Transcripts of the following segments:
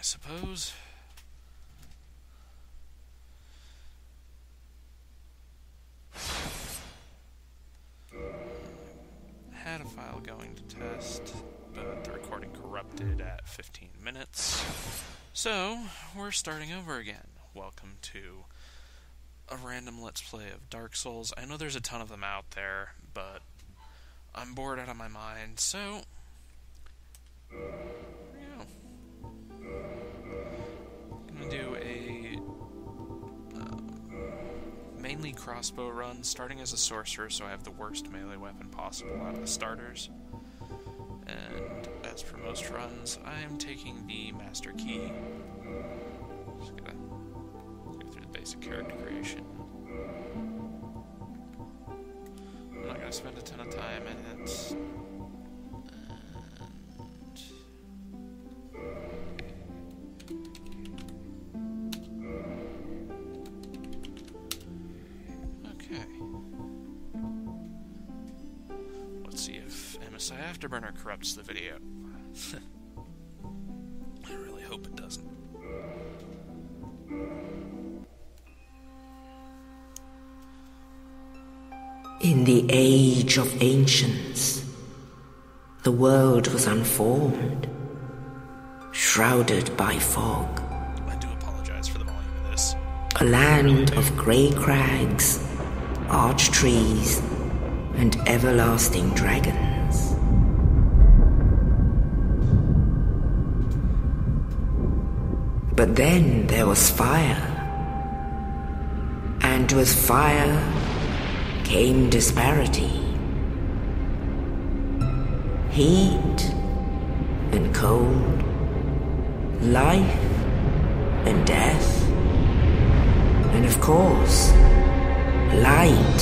I suppose. Had a file going to test, but the recording corrupted at 15 minutes. So, we're starting over again. Welcome to a random Let's Play of Dark Souls. I know there's a ton of them out there, but I'm bored out of my mind, so. Mainly crossbow run, starting as a sorcerer, so I have the worst melee weapon possible out of the starters. And as for most runs, I am taking the Master Key. Just gonna go through the basic character creation. I'm not gonna spend a ton of time in it. Okay. Let's see if MSI Afterburner corrupts the video. I really hope it doesn't. In the age of ancients, the world was unformed, shrouded by fog, I do apologize for the volume of this. a land of grey crags, arch trees, and everlasting dragons. But then there was fire, and with fire came disparity. Heat and cold, life and death, and of course, light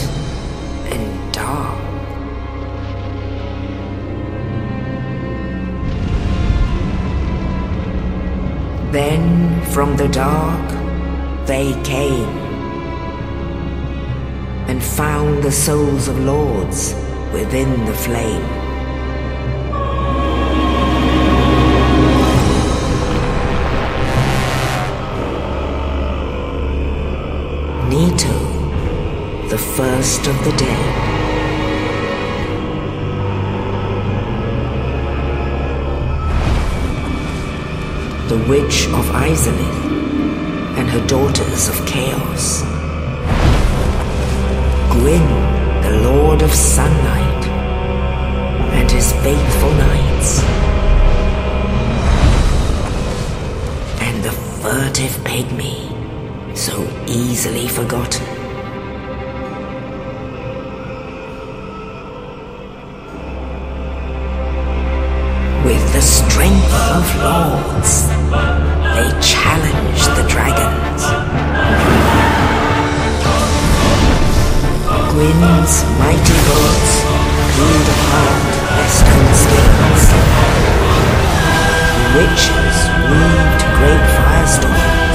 and dark. Then from the dark they came and found the souls of lords within the flame. Nito, the first of the dead. The Witch of Izalith and her daughters of Chaos. Gwyn, the Lord of Sunlight, and his faithful knights. And the furtive pygmy, so easily forgotten. With the strength of lords, they challenged the dragons. Gwyn's mighty bullets peeled apart stone scales. The witches weaved great firestorms.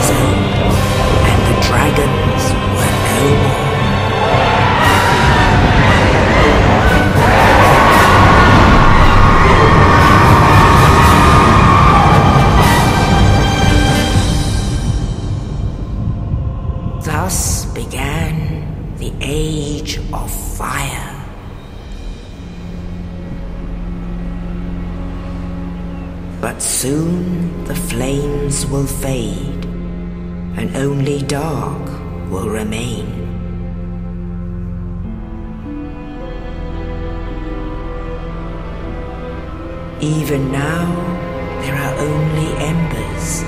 And the dragons were no more. Will remain. Even now, there are only embers,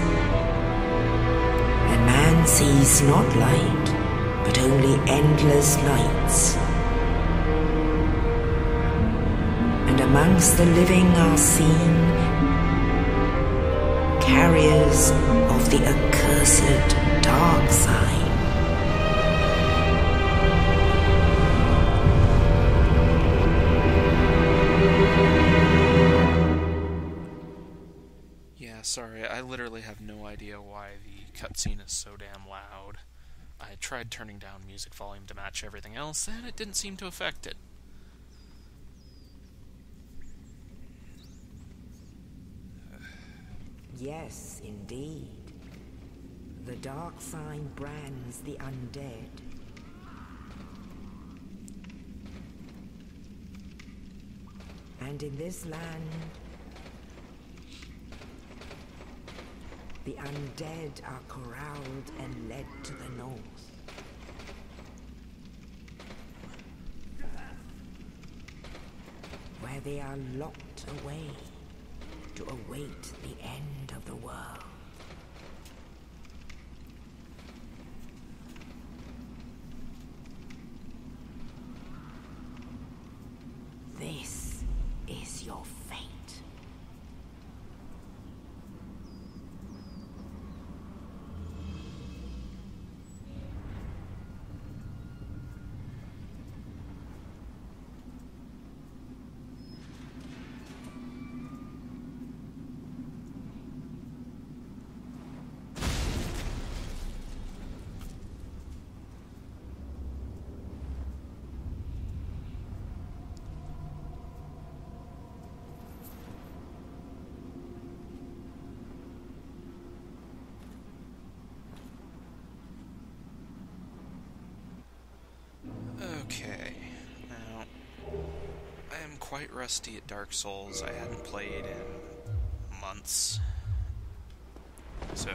and man sees not light, but only endless nights. And amongst the living are seen carriers of the accursed dark sign. Sorry, I literally have no idea why the cutscene is so damn loud. I tried turning down music volume to match everything else, and it didn't seem to affect it. Yes, indeed. The dark sign brands the undead. And in this land, the undead are corralled and led to the north. Where they are locked away to await the end of the world. This is your fate. Okay, now I am quite rusty at Dark Souls. I hadn't played in months, so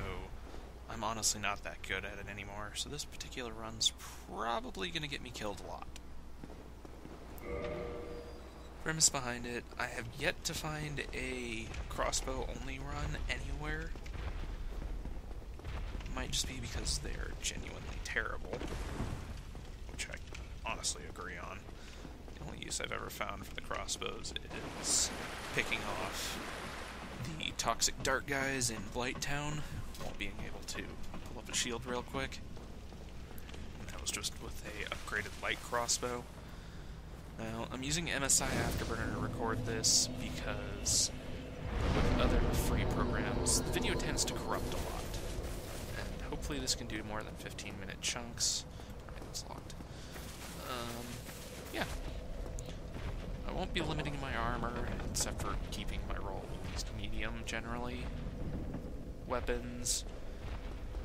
I'm honestly not that good at it anymore. So this particular run's probably gonna get me killed a lot. Premise behind it: I have yet to find a crossbow only run anywhere. Might just be because they're genuinely terrible which I honestly agree on. Only use I've ever found for the crossbows is picking off the toxic dart guys in Blighttown while being able to pull up a shield real quick. And that was just with a upgraded light crossbow. Now, I'm using MSI Afterburner to record this because with other free programs, the video tends to corrupt a lot. And hopefully this can do more than 15 minute chunks. Be limiting my armor, except for keeping my roll at least medium generally. Weapons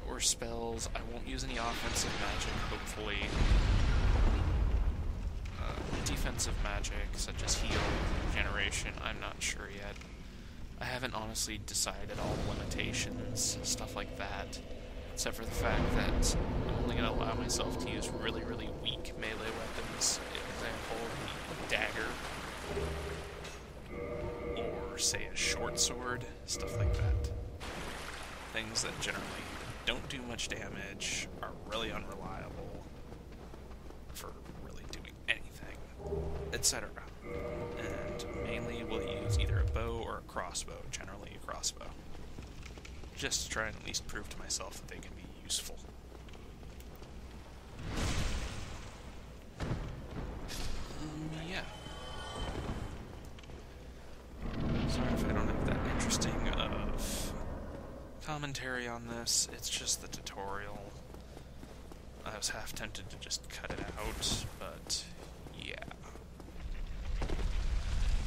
or spells. I won't use any offensive magic, hopefully. Uh, defensive magic, such as heal, regeneration, I'm not sure yet. I haven't honestly decided all the limitations, stuff like that except for the fact that I'm only going to allow myself to use really, really weak melee sword, stuff like that. Things that generally don't do much damage, are really unreliable for really doing anything, etc. And mainly we'll use either a bow or a crossbow, generally a crossbow just to try and at least prove to myself that they can be useful. Commentary on this. It's just the tutorial. I was half tempted to just cut it out, but yeah.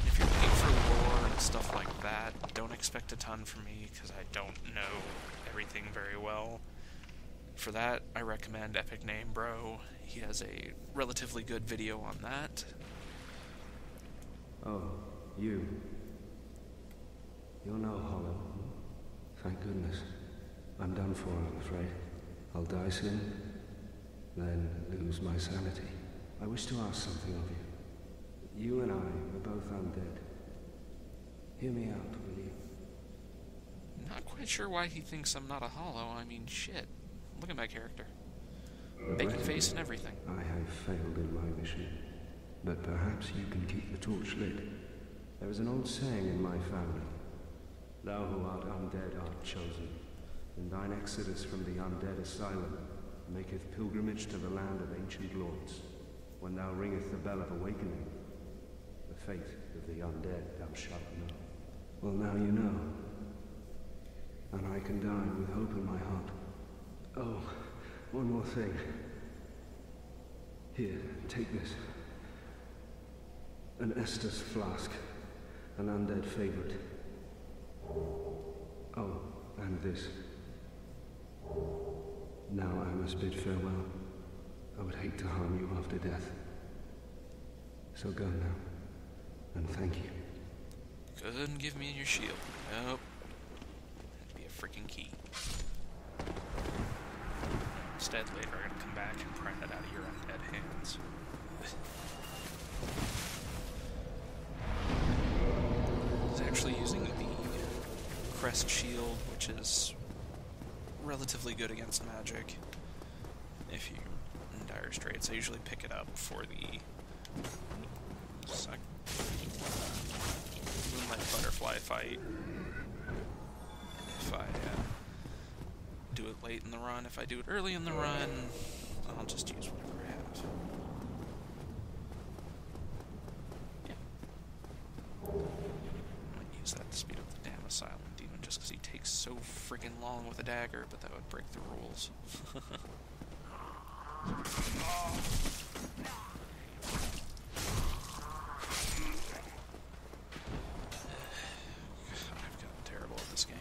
If you're looking for lore and stuff like that, don't expect a ton from me because I don't know everything very well. For that, I recommend Epic Name Bro. He has a relatively good video on that. Oh, you. You're no. Thank goodness. I'm done for, I'm afraid. I'll die soon, then lose my sanity. I wish to ask something of you. You and I are both undead. Hear me out, will you? Not quite sure why he thinks I'm not a hollow. I mean, shit. Look at my character. Bacon face and everything. I have failed in my mission, but perhaps you can keep the torch lit. There is an old saying in my family Thou who art undead art chosen, and thine exodus from the undead asylum maketh pilgrimage to the land of ancient lords. When thou ringeth the bell of awakening, the fate of the undead thou shalt know. Well, now you know. And I can die with hope in my heart. Oh, one more thing. Here, take this. An Estus flask. An undead favorite. Oh, and this. Now I must bid farewell. I would hate to harm you after death. So go now. And thank you. Couldn't give me your shield. Nope. That'd be a freaking key. Instead, later I'm gonna come back and pry that out of your undead hands. Shield, which is relatively good against magic. If you're in dire straits, I usually pick it up for the moonlight butterfly fight. If I uh, do it late in the run, if I do it early in the run, I'll just use whatever I have. Yeah. Might use that to speed up the damn asylum demon just because he takes so freaking long with a dagger, but that would break the rules. I've oh gotten terrible at this game.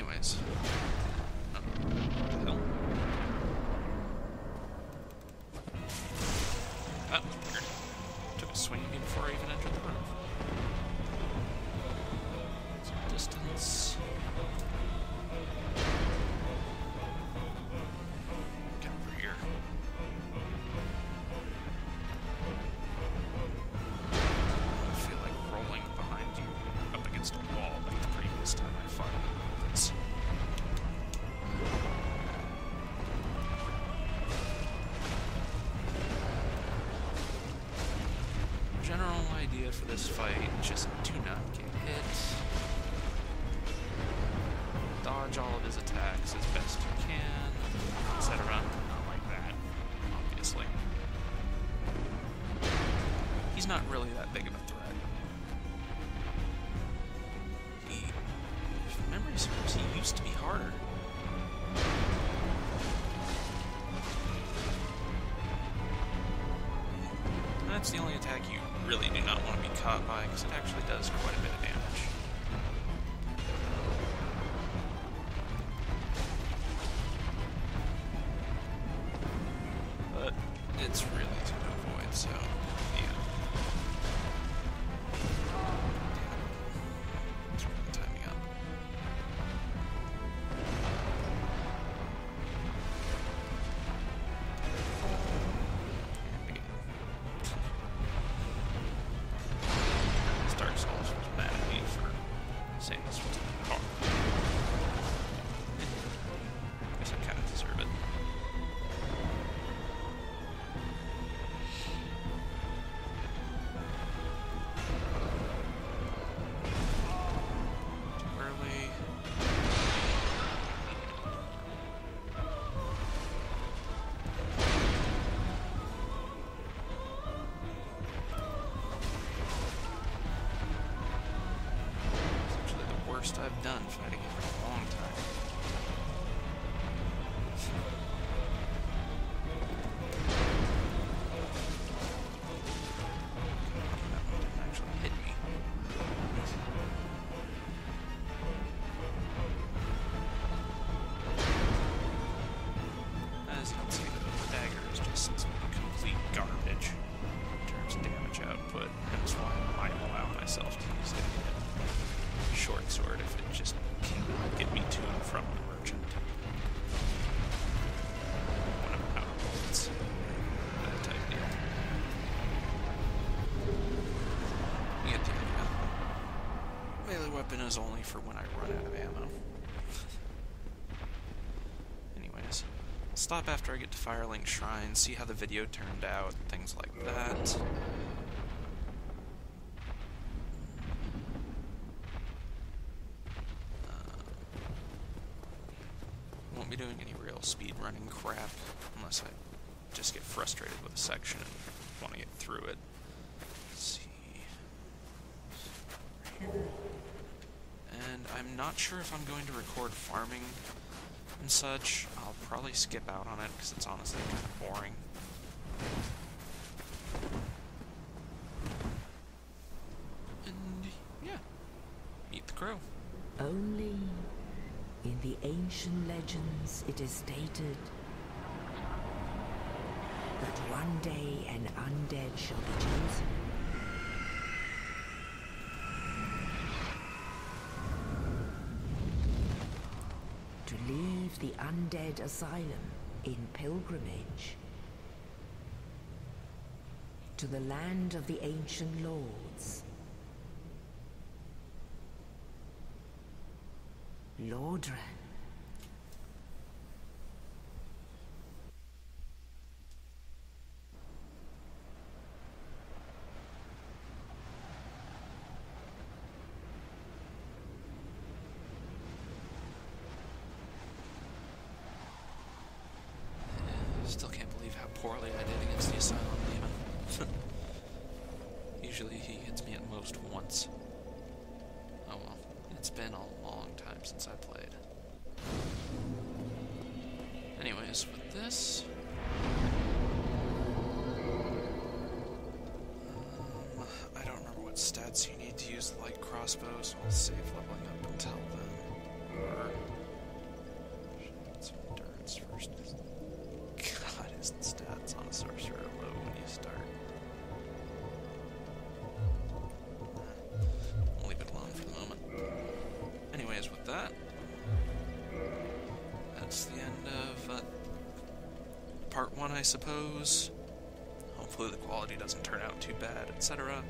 Anyways. Oh, weird. Took a swing at me before I even entered the room. Some distance. Idea for this fight, just do not get hit. Dodge all of his attacks as best you can, etc. Not like that, obviously. He's not really that big of a not want to be caught by, because it actually does quite a bit of damage. Worst I've done fighting weapon is only for when I run out of ammo. Anyways, I'll stop after I get to Firelink Shrine, see how the video turned out, things like that. Uh, won't be doing any real speedrunning crap, unless I just get frustrated with a section and want to get through it. Let's see. Here. And I'm not sure if I'm going to record farming and such. I'll probably skip out on it because it's honestly kind of boring. And yeah, meet the crow. Only in the ancient legends it is stated that one day an undead shall be chosen. To leave the undead asylum in pilgrimage to the land of the ancient lords. Lordran. Poorly I did against the Asylum Demon. Usually he hits me at most once. Oh well, it's been a long time since I played. Anyways, with this... Um, I don't remember what stats you need to use light crossbow, so I'll save leveling up until then. Or... Get some endurance first. God, his stats I suppose. Hopefully, the quality doesn't turn out too bad, etc.